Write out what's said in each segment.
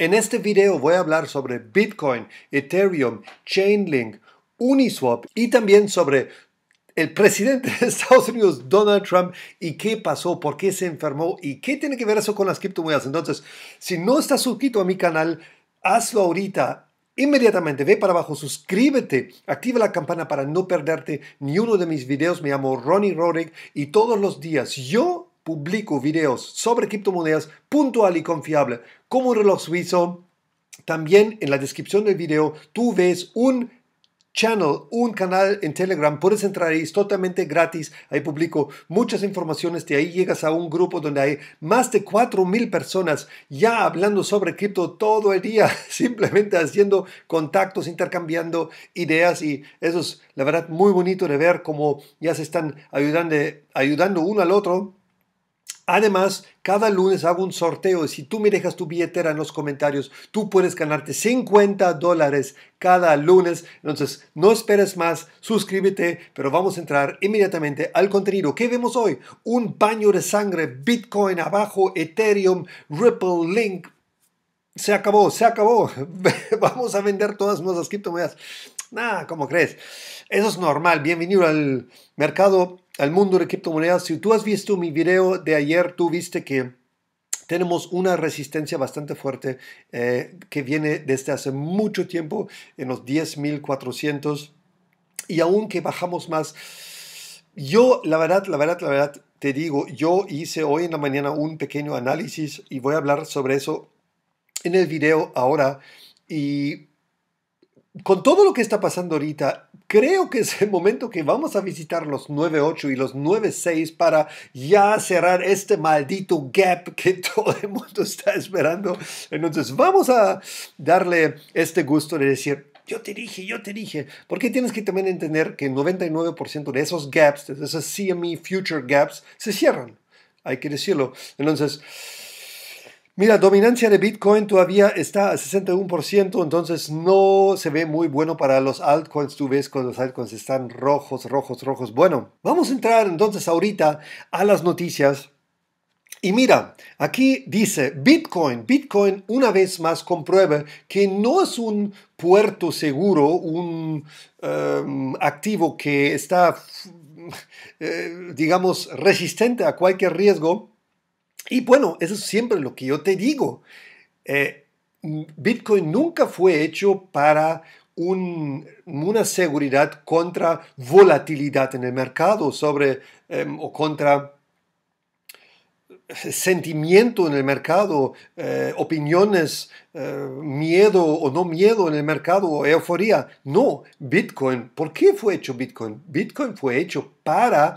En este video voy a hablar sobre Bitcoin, Ethereum, Chainlink, Uniswap y también sobre el presidente de Estados Unidos, Donald Trump, y qué pasó, por qué se enfermó y qué tiene que ver eso con las criptomonedas. Entonces, si no estás suscrito a mi canal, hazlo ahorita. Inmediatamente ve para abajo, suscríbete, activa la campana para no perderte ni uno de mis videos. Me llamo Ronnie Roderick y todos los días yo publico videos sobre criptomonedas puntual y confiable como un reloj suizo. También en la descripción del video tú ves un channel, un canal en Telegram, puedes entrar ahí, es totalmente gratis, ahí publico muchas informaciones, de ahí llegas a un grupo donde hay más de 4.000 personas ya hablando sobre cripto todo el día, simplemente haciendo contactos, intercambiando ideas. Y eso es la verdad muy bonito de ver cómo ya se están ayudando, ayudando uno al otro Además, cada lunes hago un sorteo y si tú me dejas tu billetera en los comentarios, tú puedes ganarte 50 dólares cada lunes. Entonces, no esperes más, suscríbete, pero vamos a entrar inmediatamente al contenido. ¿Qué vemos hoy? Un baño de sangre, Bitcoin abajo, Ethereum, Ripple, Link. Se acabó, se acabó. vamos a vender todas nuestras criptomonedas. Nah, ¿cómo crees? Eso es normal. Bienvenido al mercado al mundo de criptomonedas. Si tú has visto mi video de ayer, tú viste que tenemos una resistencia bastante fuerte eh, que viene desde hace mucho tiempo en los 10.400 y aunque bajamos más, yo la verdad, la verdad, la verdad, te digo, yo hice hoy en la mañana un pequeño análisis y voy a hablar sobre eso en el video ahora y con todo lo que está pasando ahorita, creo que es el momento que vamos a visitar los 9.8 y los 9.6 para ya cerrar este maldito gap que todo el mundo está esperando. Entonces vamos a darle este gusto de decir, yo te dije, yo te dije, porque tienes que también entender que el 99% de esos gaps, de esos CME Future Gaps, se cierran. Hay que decirlo. Entonces, Mira, dominancia de Bitcoin todavía está a 61%, entonces no se ve muy bueno para los altcoins. Tú ves cuando los altcoins están rojos, rojos, rojos. Bueno, vamos a entrar entonces ahorita a las noticias. Y mira, aquí dice Bitcoin. Bitcoin una vez más comprueba que no es un puerto seguro, un em, activo que está, eh, digamos, resistente a cualquier riesgo y bueno, eso es siempre lo que yo te digo. Eh, Bitcoin nunca fue hecho para una seguridad contra volatilidad en el mercado sobre, em, o contra sentimiento en el mercado, eh, opiniones, eh, miedo o no miedo en el mercado, euforia. No, Bitcoin, ¿por qué fue hecho Bitcoin? Bitcoin fue hecho para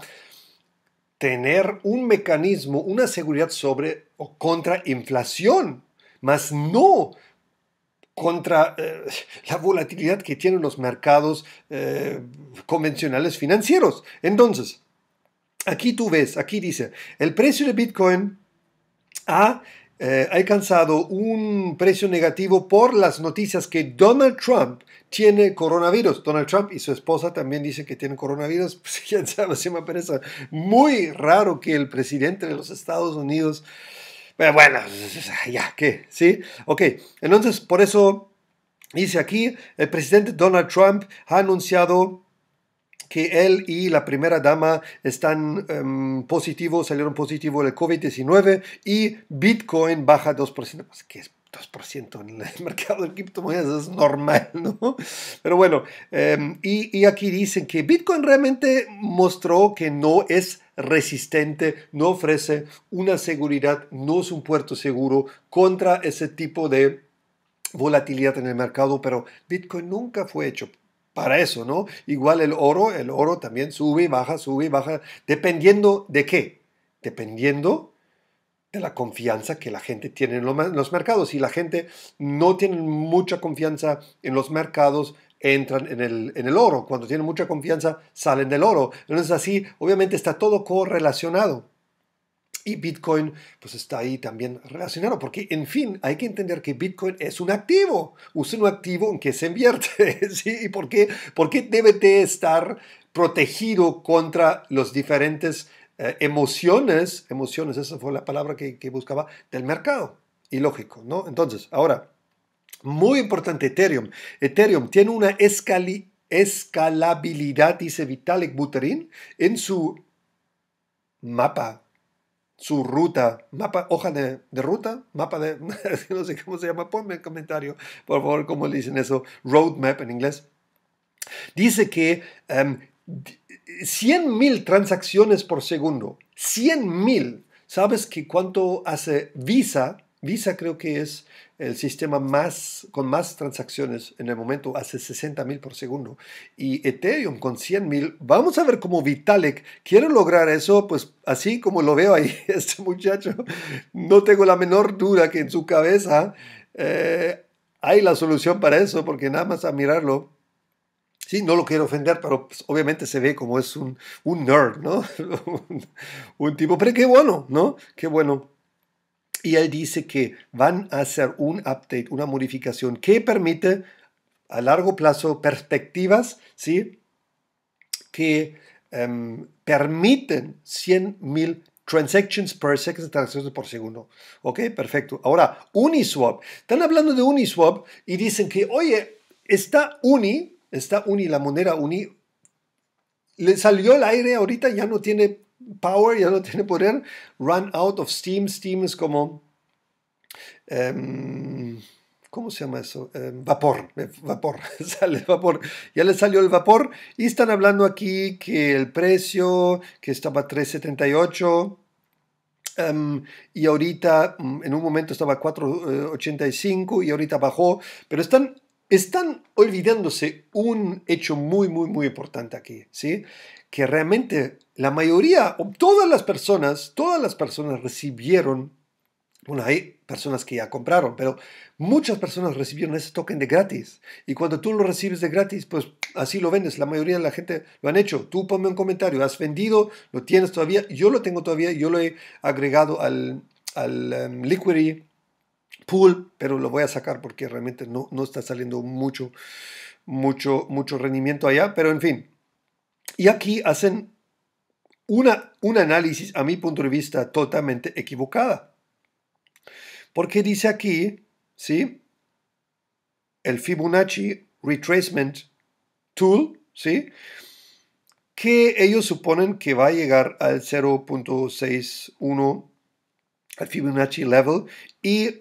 tener un mecanismo, una seguridad sobre o contra inflación, mas no contra eh, la volatilidad que tienen los mercados eh, convencionales financieros. Entonces, aquí tú ves, aquí dice, el precio de Bitcoin ha eh, alcanzado un precio negativo por las noticias que Donald Trump tiene coronavirus. Donald Trump y su esposa también dicen que tienen coronavirus. Pues, quién sabe, me parece muy raro que el presidente de los Estados Unidos... Pero bueno, ya, ¿qué? ¿Sí? Ok, entonces por eso dice aquí, el presidente Donald Trump ha anunciado que él y la primera dama están um, positivos, salieron positivos del COVID-19 y Bitcoin baja 2%. Pues, ¿Qué es 2% en el mercado de criptomonedas? Es normal, ¿no? Pero bueno, em, y, y aquí dicen que Bitcoin realmente mostró que no es resistente, no ofrece una seguridad, no es un puerto seguro contra ese tipo de volatilidad en el mercado, pero Bitcoin nunca fue hecho para eso, ¿no? Igual el oro, el oro también sube y baja, sube y baja, dependiendo de qué, dependiendo de la confianza que la gente tiene en los mercados. Si la gente no tiene mucha confianza en los mercados, entran en el, en el oro. Cuando tienen mucha confianza, salen del oro. Entonces así, obviamente está todo correlacionado. Y Bitcoin pues está ahí también relacionado, porque en fin, hay que entender que Bitcoin es un activo, es un activo en que se invierte, ¿sí? ¿Y por qué, por debe de estar protegido contra los diferentes eh, emociones, emociones, esa fue la palabra que, buscaba, del mercado? ilógico, ¿no? Entonces, ahora, muy importante Ethereum. Ethereum tiene una escalabilidad, dice Vitalik Buterin, en su mapa su ruta, mapa, hoja de, ruta, mapa de, no sé cómo se llama, ponme en comentario, por favor, cómo le dicen eso, roadmap en inglés. Dice que um, em, 100 mil transacciones por segundo, 100 mil, ¿sabes que cuánto hace Visa? Visa creo que es el sistema más, con más transacciones en el momento, hace 60 mil por segundo. Y Ethereum con 100 mil, vamos a ver cómo Vitalik quiere lograr eso, pues así como lo veo ahí, este muchacho, no tengo la menor duda que en su cabeza eh, hay la solución para eso, porque nada más a mirarlo, Sí, no lo quiero ofender, pero pues, obviamente se ve como es un, un nerd, ¿no? un, un, tipo, pero qué bueno, ¿no? Qué bueno. Y él dice que van a hacer un update, una modificación que permite a largo plazo perspectivas, ¿sí? Que um, permiten 100.000 transactions per second, transacciones por segundo. ¿Ok? Perfecto. Ahora, Uniswap. Están hablando de Uniswap y dicen que, oye, está Uni, está Uni, la moneda Uni, le salió el aire ahorita, ya no tiene power, ya no tiene poder, run out of steam, steam es como, um, ¿cómo se llama eso? Um, vapor, eh, vapor, sale vapor, ya le salió el vapor y están hablando aquí que el precio que estaba 378 um, y ahorita mm, en un momento estaba 485 y ahorita bajó, pero están están olvidándose un hecho muy, muy, muy importante aquí, ¿sí? Que realmente la mayoría, o todas las personas, todas las personas recibieron, bueno, hay personas que ya compraron, pero muchas personas recibieron ese token de gratis. Y cuando tú lo recibes de gratis, pues así lo vendes. La mayoría de la gente lo han hecho. Tú ponme un comentario, ¿has vendido? ¿Lo tienes todavía? Yo lo tengo todavía, yo lo he agregado al, al um, pool, pero lo voy a sacar porque realmente no, no está saliendo mucho, mucho, mucho rendimiento allá, pero en fin. Y aquí hacen una, un análisis, a mi punto de vista, totalmente equivocada. Porque dice aquí, ¿sí? El Fibonacci Retracement Tool, ¿sí? Que ellos suponen que va a llegar al 0.61 al Fibonacci level y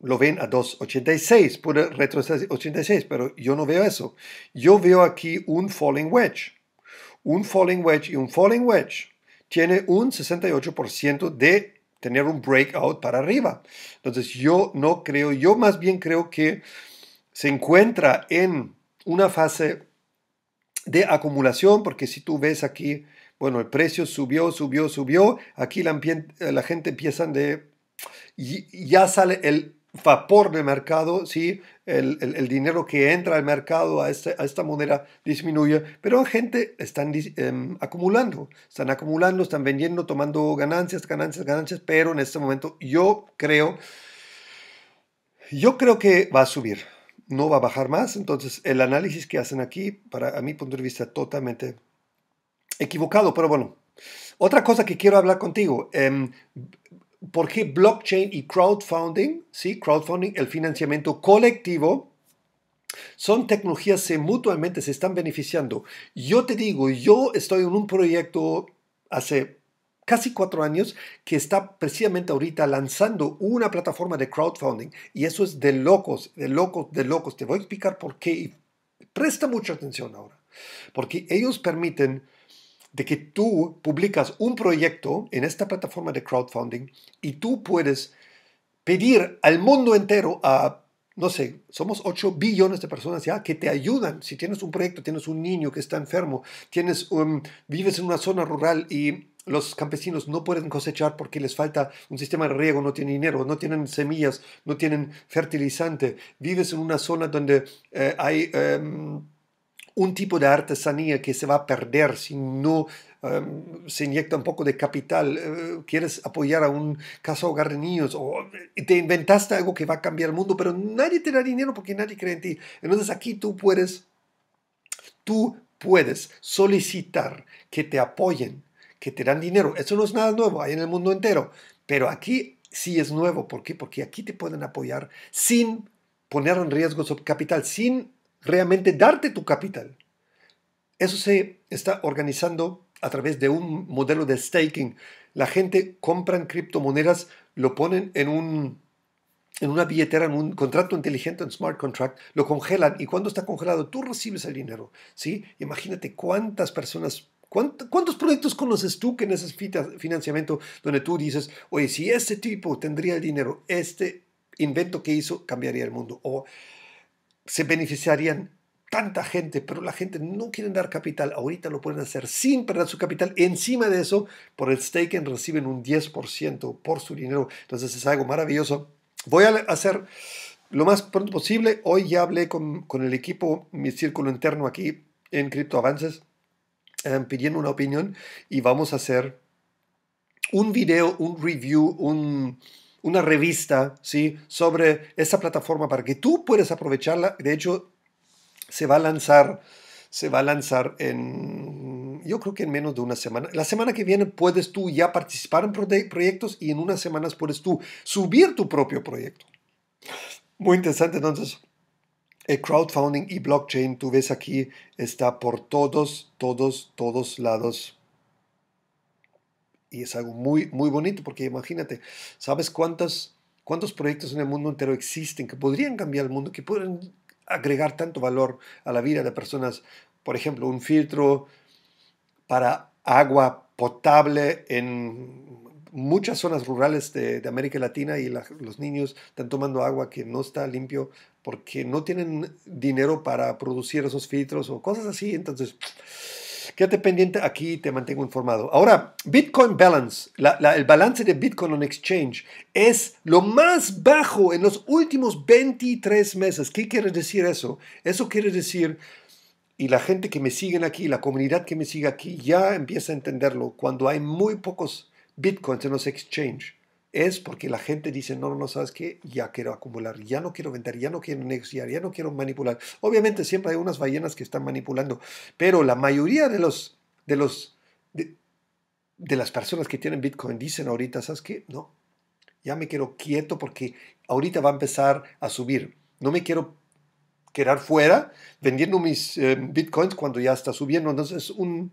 lo ven a 2.86, puede retroceder 86, pero yo no veo eso. Yo veo aquí un falling wedge. Un falling wedge y un falling wedge tiene un 68% de tener un breakout para arriba. Entonces yo no creo, yo más bien creo que se encuentra en una fase de acumulación, porque si tú ves aquí, bueno, el precio subió, subió, subió, aquí la, gente empieza de, ya sale el vapor de mercado, ¿sí? El, el, dinero que entra al mercado a, este, a esta moneda disminuye, pero gente están em, acumulando, están acumulando, están vendiendo, tomando ganancias, ganancias, ganancias, pero en este momento yo creo, yo creo que va a subir, no va a bajar más, entonces el análisis que hacen aquí, para a mi punto de vista, totalmente equivocado, pero bueno. Otra cosa que quiero hablar contigo, eh, ¿Por qué blockchain y crowdfunding? ¿sí? Crowdfunding, el financiamiento colectivo, son tecnologías que mutuamente se están beneficiando. Yo te digo, yo estoy en un proyecto hace casi cuatro años que está precisamente ahorita lanzando una plataforma de crowdfunding y eso es de locos, de locos, de locos. Te voy a explicar por qué presta mucha atención ahora. Porque ellos permiten de que tú publicas un proyecto en esta plataforma de crowdfunding y tú puedes pedir al mundo entero a, no sé, somos 8 billones de personas ya que te ayudan. Si tienes un proyecto, tienes un niño que está enfermo, tienes vives en una zona rural y los campesinos no pueden cosechar porque les falta un sistema de riego, no tienen dinero, no tienen semillas, no tienen fertilizante, vives en una zona donde eh, hay... Em, un tipo de artesanía que se va a perder si no em, se inyecta un poco de capital, eh, quieres apoyar a un caso hogar de niños o eh, te inventaste algo que va a cambiar el mundo, pero nadie te da dinero porque nadie cree en ti. Entonces aquí tú puedes, tú puedes solicitar que te apoyen, que te dan dinero. Eso no es nada nuevo, hay en el mundo entero. Pero aquí sí es nuevo. ¿Por qué? Porque aquí te pueden apoyar sin poner en riesgo su capital, sin realmente darte tu capital. Eso se está organizando a través de un modelo de staking. La gente compra criptomonedas, lo ponen en un en una billetera, en un contrato inteligente, en smart contract, lo congelan y cuando está congelado tú recibes el dinero. ¿sí? Imagínate cuántas personas, cuántos proyectos conoces tú que necesitan financiamiento donde tú dices, oye, si este tipo tendría el dinero, este invento que hizo cambiaría el mundo se beneficiarían tanta gente, pero la gente no quiere dar capital. Ahorita lo pueden hacer sin perder su capital. Encima de eso, por el staking reciben un 10% por su dinero. Entonces es algo maravilloso. Voy a hacer lo más pronto posible. Hoy ya hablé con, el equipo, mi círculo interno aquí en Crypto Avances, eh, pidiendo una opinión y vamos a hacer un video, un review, una revista ¿sí? sobre esa plataforma para que tú puedas aprovecharla. De hecho, se va a lanzar, se va a lanzar en, yo creo que en menos de una semana. La semana que viene puedes tú ya participar en proyectos y en unas semanas puedes tú subir tu propio proyecto. Muy interesante, entonces. El crowdfunding y blockchain, tú ves aquí, está por todos, todos, todos lados. Y es algo muy, muy bonito porque imagínate, ¿sabes cuántos, cuántos proyectos en el mundo entero existen que podrían cambiar el mundo, que pueden agregar tanto valor a la vida de personas. Por ejemplo, un filtro para agua potable en muchas zonas rurales de, América Latina y los niños están tomando agua que no está limpio porque no tienen dinero para producir esos filtros o cosas así. Entonces, Quédate pendiente aquí te mantengo informado. Ahora, Bitcoin Balance, el balance de Bitcoin on Exchange es lo más bajo en los últimos 23 meses. ¿Qué quiere decir eso? Eso quiere decir, y la gente que me sigue aquí, la comunidad que me sigue aquí, ya empieza a entenderlo, cuando hay muy pocos Bitcoins en los exchange es porque la gente dice, no, no, no, sabes qué, ya quiero acumular, ya no quiero vender, ya no quiero negociar, ya no quiero manipular. Obviamente siempre hay unas ballenas que están manipulando, pero la mayoría de los, de los, de, las personas que tienen Bitcoin dicen ahorita, ¿sabes qué? No, ya me quiero quieto porque ahorita va a empezar a subir. No me quiero quedar fuera vendiendo mis eh, Bitcoins cuando ya está subiendo. Entonces es un,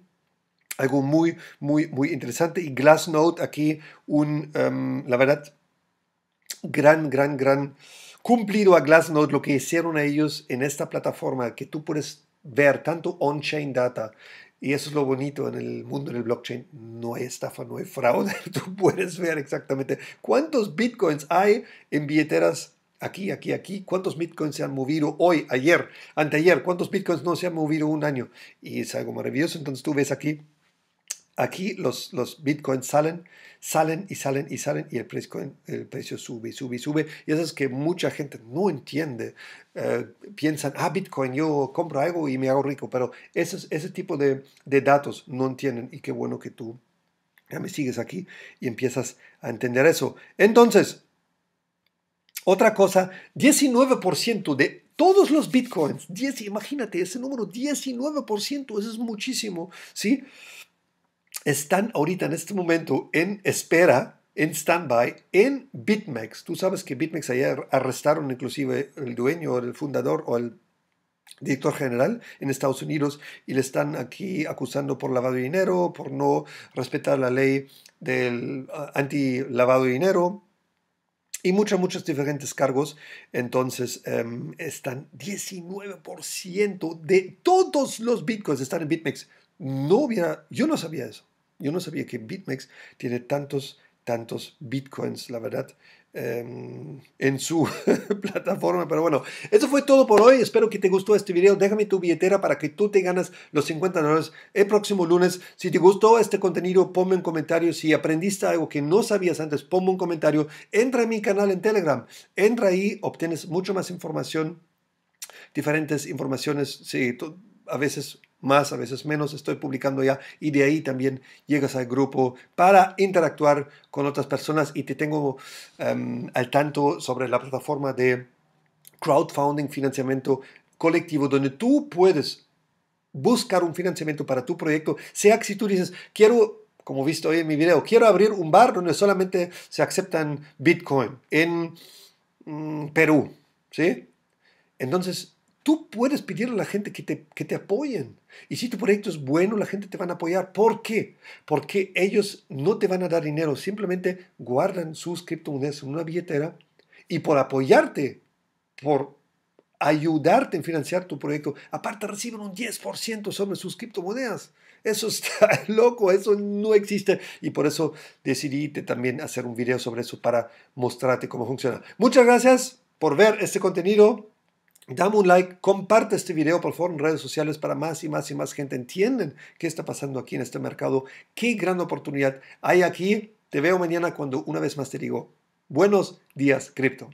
algo muy, muy, muy interesante. Y Glassnode aquí, un, em, la verdad, gran, gran, gran cumplido a Glassnode lo que hicieron ellos en esta plataforma, que tú puedes ver tanto on-chain data. Y eso es lo bonito en el mundo del blockchain. No hay estafa, no hay fraude. Tú puedes ver exactamente cuántos bitcoins hay en billeteras aquí, aquí, aquí, cuántos bitcoins se han movido hoy, ayer, anteayer, cuántos bitcoins no se han movido un año. Y es algo maravilloso. Entonces tú ves aquí Aquí los, los bitcoins salen, salen y salen y salen y el precio, el precio sube y sube y sube. Y eso es que mucha gente no entiende. Eh, piensan, ah, bitcoin, yo compro algo y me hago rico. Pero ese, ese tipo de, de datos no entienden y qué bueno que tú ya me sigues aquí y empiezas a entender eso. Entonces, otra cosa, 19% de todos los bitcoins, 10, imagínate ese número, 19%, eso es muchísimo, ¿sí? Están ahorita en este momento en espera, en standby, en BitMEX. Tú sabes que BitMEX ayer arrestaron inclusive el dueño, el fundador o el director general en Estados Unidos y le están aquí acusando por lavado de dinero, por no respetar la ley del ah, anti-lavado de dinero y muchos, muchos diferentes cargos. Entonces, em, están 19% de todos los bitcoins están en BitMEX. No hubiera, yo no sabía eso. Yo no sabía que BitMEX tiene tantos, tantos bitcoins, la verdad, em, en su plataforma. Pero bueno, eso fue todo por hoy. Espero que te gustó este video. Déjame tu billetera para que tú te ganas los 50 dólares el próximo lunes. Si te gustó este contenido, ponme un comentario. Si aprendiste algo que no sabías antes, ponme un comentario. Entra en mi canal en Telegram. Entra ahí, obtienes mucho más información, diferentes informaciones. Sí, a veces más, a veces menos, estoy publicando ya y de ahí también llegas al grupo para interactuar con otras personas y te tengo em, al tanto sobre la plataforma de crowdfunding, financiamiento colectivo, donde tú puedes buscar un financiamiento para tu proyecto, sea que si tú dices, quiero como visto hoy en mi video. Quiero abrir un bar donde solamente se aceptan Bitcoin en mm, Perú, ¿sí? Entonces, tú puedes pedirle a la gente que te, que te apoyen. Y si tu proyecto es bueno, la gente te van a apoyar. ¿Por qué? Porque ellos no te van a dar dinero, simplemente guardan sus criptomonedas en una billetera y por apoyarte, por ayudarte en financiar tu proyecto, aparte reciben un 10% sobre sus criptomonedas. Eso está loco, eso no existe y por eso decidí también hacer un video sobre eso para mostrarte cómo funciona. Muchas gracias por ver este contenido. Dame un like, comparte este video por favor en redes sociales para más y más y más gente entiendan qué está pasando aquí en este mercado, qué gran oportunidad hay aquí. Te veo mañana cuando una vez más te digo, buenos días, cripto.